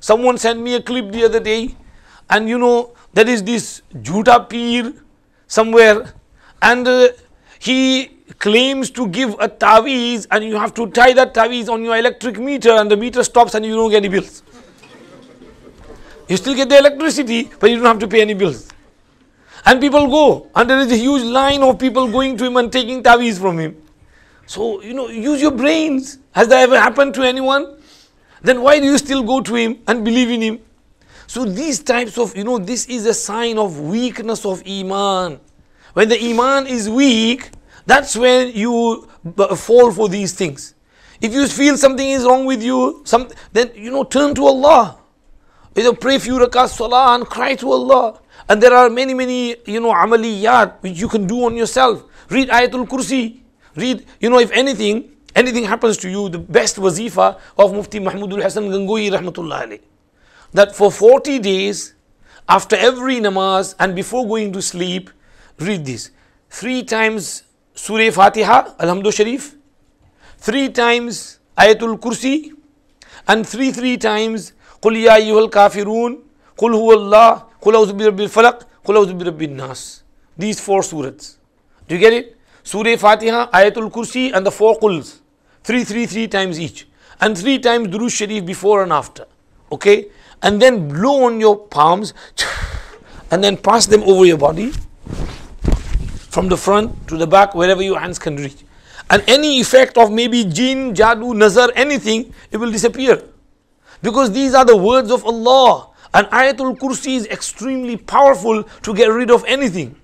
Someone sent me a clip the other day, and you know, there is this Juta Peer somewhere, and uh, he claims to give a taweez, and you have to tie that taweez on your electric meter, and the meter stops, and you don't get any bills. You still get the electricity, but you don't have to pay any bills. And people go, and there is a huge line of people going to him and taking taweez from him. So, you know, use your brains. Has that ever happened to anyone? Then why do you still go to him and believe in him? So, these types of, you know, this is a sign of weakness of Iman. When the Iman is weak, that's when you fall for these things. If you feel something is wrong with you, some, then, you know, turn to Allah. You know, pray few rakat salah and cry to Allah. And there are many, many, you know, amaliyat which you can do on yourself. Read Ayatul Kursi. Read, you know, if anything, anything happens to you, the best wazifa of Mufti Mahmudul Hasan Gangohi Rahmatullah alayh, that for 40 days, after every namaz and before going to sleep, read this. Three times Surah Fatiha, Alhamdulillah Sharif, three times Ayatul Kursi, and three, three times قل يا أيها الكافرون قل هو الله قل أعوذ برب الفلق قل أعوذ برب الناس These four surahs. Do you get it? Surah Fatiha, Ayatul Kursi and the four quls. Three, three, three times each. And three times Durood Sharif before and after. Okay? And then blow on your palms and then pass them over your body from the front to the back, wherever your hands can reach. And any effect of maybe jinn, jadoo, nazar, anything, it will disappear. Because these are the words of Allah. And Ayatul Kursi is extremely powerful to get rid of anything.